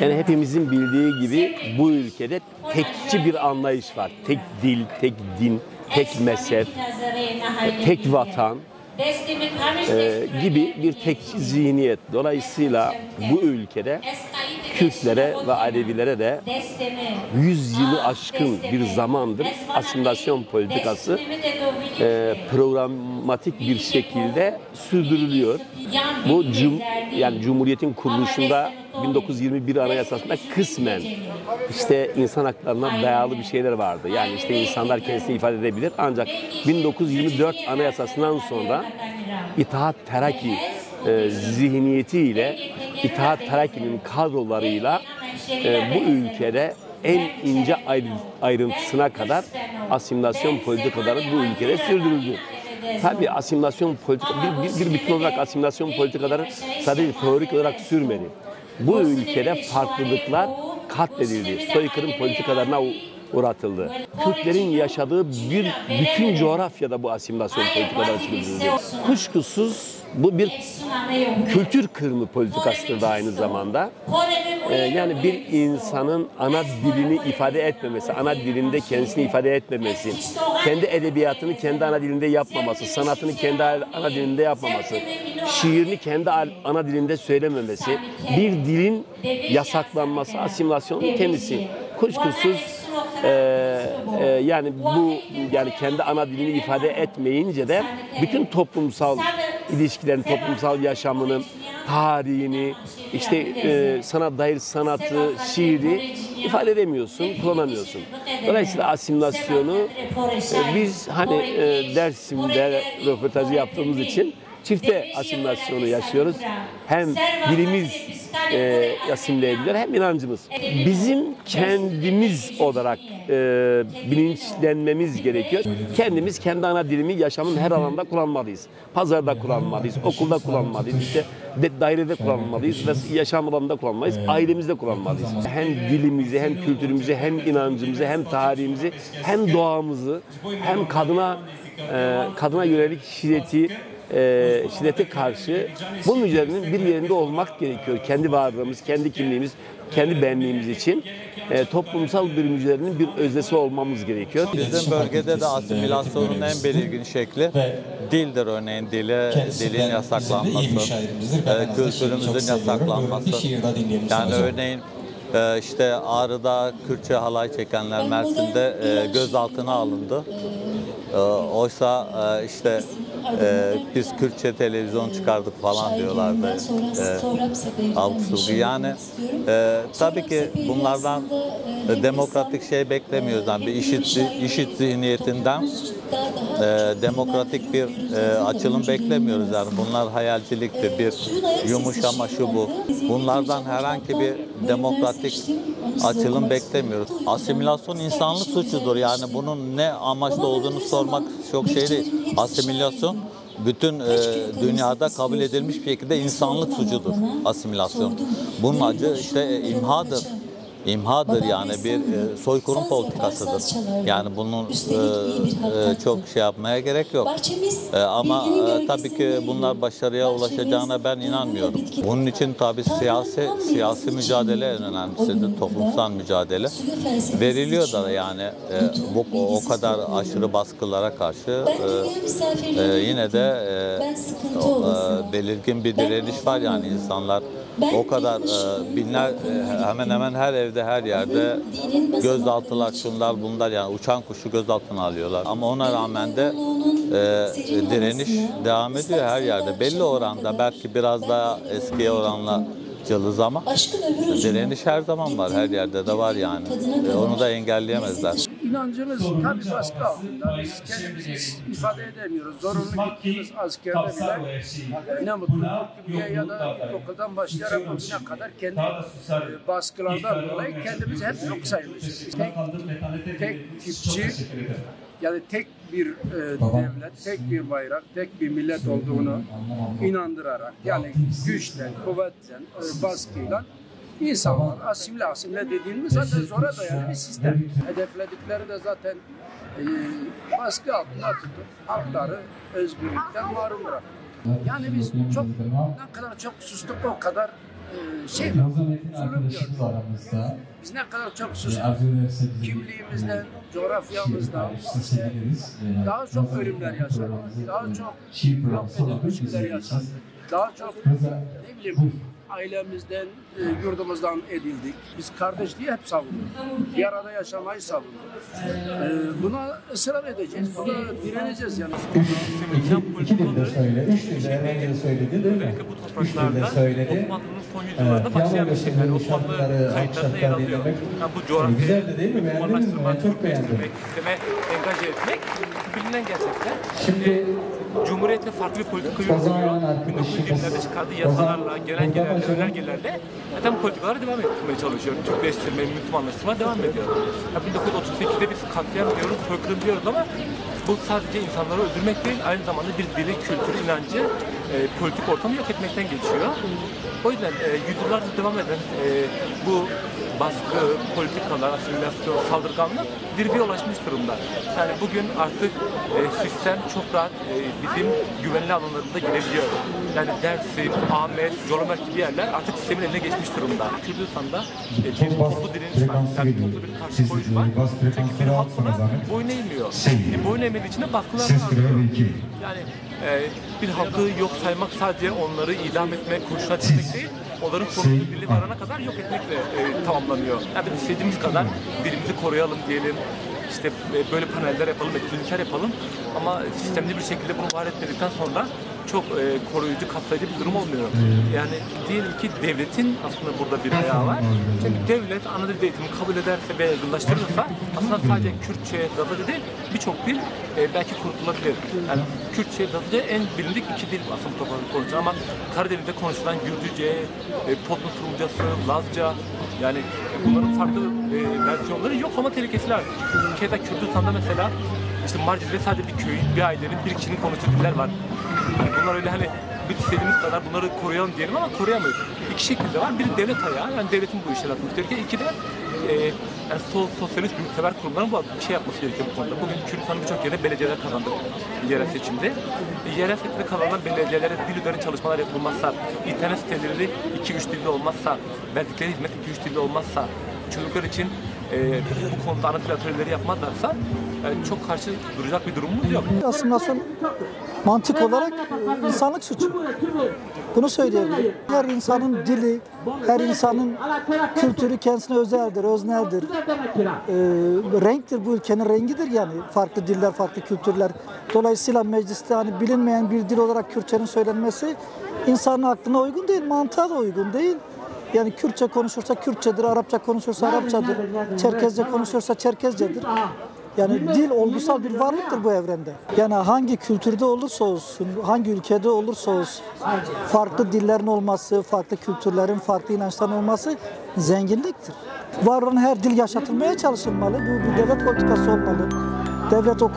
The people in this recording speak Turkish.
Yani hepimizin bildiği gibi bu ülkede tekçi bir anlayış var. Tek dil, tek din, tek mezhep, tek vatan e, gibi bir tekçi zihniyet. Dolayısıyla bu ülkede Kürtlere ve Alevilere de 100 yılı aşkın bir zamandır asimilasyon politikası e, programatik bir şekilde sürdürülüyor. Bu cum, yani Cumhuriyet'in kuruluşunda 1921 Anayasası'nda kısmen işte insan haklarına dayalı bir şeyler vardı. Yani işte insanlar kendisini ifade edebilir. Ancak 1924 Anayasası'ndan sonra İttihat Terakki e, zihniyetiyle İttihat Terakki'nin kadrolarıyla e, bu ülkede en ince ayrıntısına kadar asimilasyon politikaları bu ülkede sürdürüldü. Tabii asimilasyon politika bir, bir, bir bütün olarak asimilasyon politikaları sadece teorik olarak sürmedi. Bu ülkede farklılıklar katledildi. Soykırım politikalarına uğratıldı. Kürtlerin yaşadığı bir bütün coğrafyada bu asimilasyon politikaları sürdürüldü. Kuşkusuz bu bir kültür kırımı politikasıdır da aynı zamanda. Ee, yani bir insanın ana dilini ifade etmemesi, ana dilinde kendisini ifade etmemesi, kendi edebiyatını kendi ana dilinde yapmaması, sanatını kendi ana dilinde yapmaması, şiirini kendi ana dilinde söylememesi, bir dilin yasaklanması, asimilasyonun kendisi. Kuşkusuz e, e, yani bu yani kendi ana dilini ifade etmeyince de bütün toplumsal ilişkilerin, toplumsal yaşamını, tarihini, işte e, sana dair sanatı, şiiri ifade edemiyorsun, kullanamıyorsun. Dolayısıyla asimilasyonu e, biz hani e, Dersim'de röportajı yaptığımız için çifte asimilasyonu yaşıyoruz. Hem dilimiz e, asimile ediliyor hem inancımız. Bizim kendimiz olarak e, bilinçlenmemiz gerekiyor. Kendimiz kendi ana dilimi yaşamın her alanda kullanmalıyız. Pazarda kullanmalıyız, okulda kullanmalıyız, işte de, dairede kullanmalıyız ve yaşam alanında kullanmalıyız, ailemizde kullanmalıyız. Hem dilimizi, hem kültürümüzü, hem inancımızı, hem tarihimizi, hem doğamızı, hem kadına e, kadına yönelik şiddeti e, şiddete karşı bu mücadelenin bir yerinde olmak gerekiyor. Kendi varlığımız, kendi kimliğimiz, kendi benliğimiz için e, toplumsal bir mücadelenin bir öznesi olmamız gerekiyor. Bizim bölgede de asimilasyonun en belirgin şekli dildir örneğin dile, dilin yasaklanması, e, kültürümüzün yasaklanması. Yani örneğin e, işte Ağrı'da Kürtçe halay çekenler Mersin'de e, gözaltına alındı. E, oysa e, işte e, biz Kürtçe televizyon çıkardık falan diyorlardı. E, Avusturya. Yani e, tabii ki bunlardan demokratik şey beklemiyoruz. Yani bir işit, işit zihniyetinden e, demokratik bir e, açılım beklemiyoruz. Yani bunlar hayalciliktir, bir yumuşama şu bu. Bunlardan herhangi bir demokratik açılım beklemiyoruz. Asimilasyon insanlık suçudur. Yani bunun ne amaçlı olduğunu sormak çok şey değil. Asimilasyon bütün e, dünyada kabul edilmiş bir şekilde insanlık suçudur asimilasyon. Bunun acı işte e, imhadır imhadır yani bir e, soykırım politikasıdır. Yani bunun e, e, çok şey yapmaya gerek yok. E, ama e, tabii ki bunlar başarıya ulaşacağına ben inanmıyorum. Bunun için tabii siyasi siyasi mücadele en önemlisidir. Toplumsal mücadele. Veriliyor da yani e, bu o kadar aşırı baskılara karşı e, e, yine de e, e, belirgin bir direniş var yani insanlar o kadar e, binler e, hemen hemen her evde her yerde gözaltılar şunlar bunlar yani uçan kuşu gözaltına alıyorlar. Ama ona rağmen de e, direniş devam ediyor her yerde. Belli oranda belki biraz daha eskiye oranla cılız ama direniş her zaman var. Her yerde de var yani. E, onu da engelleyemezler. İnancımız tabii baskı altında. Biz kendimizi ifade edemiyoruz. Zorunlu gittiğimiz askerde bile ne mutlu Türkiye ya da ilkokuldan başlayarak bugüne kadar kendi e, baskılardan dolayı kendimizi hep yok saymışız. Tek, tek tipçi yani tek bir e, devlet, tek bir bayrak, tek bir millet olduğunu inandırarak yani güçle, kuvvetle, e, baskıyla insanlar asimle asimle dediğimiz zaten zora dayalı bir sistem. Hedefledikleri de zaten e, baskı altında tutup hakları özgürlükten mahrum bırakıyor. Yani biz çok ne kadar çok sustuk o kadar e, şey aramızda. Biz ne kadar çok Ee, sustuk. Kimliğimizden, e, coğrafyamızdan. Ee, daha çok ölümler programımızın, Daha e, çok edilmişler bize yaşandı. Daha çok ne bileyim ailemizden, e, yurdumuzdan edildik. Biz kardeşliği hep savunduk. Bir arada yaşamayı savunduk. E, buna ısrar edeceğiz. Buna direneceğiz yani. iki, iki dilde söyle. Üç dilde Ermenice söyledi değil mi? Üç dilde topraklarda söyledi. Osmanlı'nın son Evet, yüzyıllarında başlayan bir şey. Yani Osmanlı şarkıları, kayıtlarında yer alıyor. Yani bu coğrafyayı Güzeldi değil mi? Beğendiniz mi? Ben çok beğendim. Sisteme engaje etmek bilinen gerçekler. Şimdi Cumhuriyetle farklı bir politika yürütüyor. arkadaşımız- 1920'lerde çıkardığı yasalarla, genelgelerle, buradan önergelerle zaten politikaları devam ettirmeye çalışıyor. Türkleştirme, Müslümanlaştırma devam ediyor. Ya 1938'de biz katliam diyoruz, soykırım diyoruz ama bu sadece insanları öldürmek değil, aynı zamanda bir dili, kültürü, inancı, e, politik ortamı yok etmekten geçiyor. O yüzden e, yüzyıllardır devam eden e, bu baskı, politikalar, asimilasyon, saldırganlık zirveye ulaşmış durumda. Yani bugün artık e, sistem çok rahat e, bizim güvenli alanlarında girebiliyor. Yani Dersim, Ahmet, Jolomet gibi yerler artık sistemin eline geçmiş durumda. Kürdistan'da e, bir toplu direniş var. Yani toplu bir karşı koyuş e, var. Çünkü bir halk buna boyun eğmiyor. E, boyun eğmediği için de baskılar iki. Yani bir halkı yok saymak sadece onları idam etmek, kurşuna çekmek değil, onların sorumlu birliği varana kadar yok etmekle e, tamamlanıyor. Yani istediğimiz kadar dilimizi koruyalım diyelim, işte e, böyle paneller yapalım, etkinlikler yapalım ama sistemli bir şekilde bunu var etmedikten sonra çok e, koruyucu, kapsayıcı bir durum olmuyor. Yani diyelim ki devletin aslında burada bir ayağı var. Çünkü devlet ana dil eğitimini kabul ederse ve yaygınlaştırırsa aslında sadece Kürtçe, Zazaca değil birçok dil e, belki kurtulabilir. Yani Kürtçe, Zazaca en bilindik iki dil aslında toplamda konuşulan ama Karadeniz'de konuşulan Gürcüce, e, Potnus Rumcası, Lazca yani bunların farklı e, versiyonları yok ama tehlikesiler. Keza Kürdistan'da mesela işte Mardin'de sadece bir köyün, bir ailenin, bir kişinin konuştuğu diller var. Yani bunlar öyle hani bir istediğimiz kadar bunları koruyalım diyelim ama koruyamayız. İki şekilde var. Biri devlet ayağı, yani devletin bu işleri atması gerekiyor. İki de e, yani sol, sosyalist yurtsever kurumların bu şey yapması gerekiyor bu konuda. Bugün Kürdistan'ın birçok yerinde belediyeler kazandı yerel seçimde. E, yerel seçimde kazanan belediyelere dil üzerine çalışmalar yapılmazsa, internet siteleri 2-3 dilde olmazsa, verdikleri hizmet 2-3 dilde olmazsa, çocuklar için e, bu konuda ana atölyeleri yapmazlarsa e, çok karşı duracak bir durumumuz yok. Asimilasyon mantık olarak e, insanlık suçu. Bunu söyleyebilirim. Her insanın dili, her insanın kültürü kendisine özeldir, özneldir. Ee, renktir bu ülkenin rengidir yani. Farklı diller, farklı kültürler. Dolayısıyla mecliste hani bilinmeyen bir dil olarak Kürtçenin söylenmesi insanın aklına uygun değil, mantığa da uygun değil. Yani Kürtçe konuşursa Kürtçedir, Arapça konuşursa Arapçadır, Çerkezce konuşursa Çerkezcedir. Yani dil olgusal bir varlıktır bu evrende. Yani hangi kültürde olursa olsun, hangi ülkede olursa olsun farklı dillerin olması, farklı kültürlerin, farklı inançların olması zenginliktir. Var olan her dil yaşatılmaya çalışılmalı. Bu bir devlet politikası olmalı. Devlet o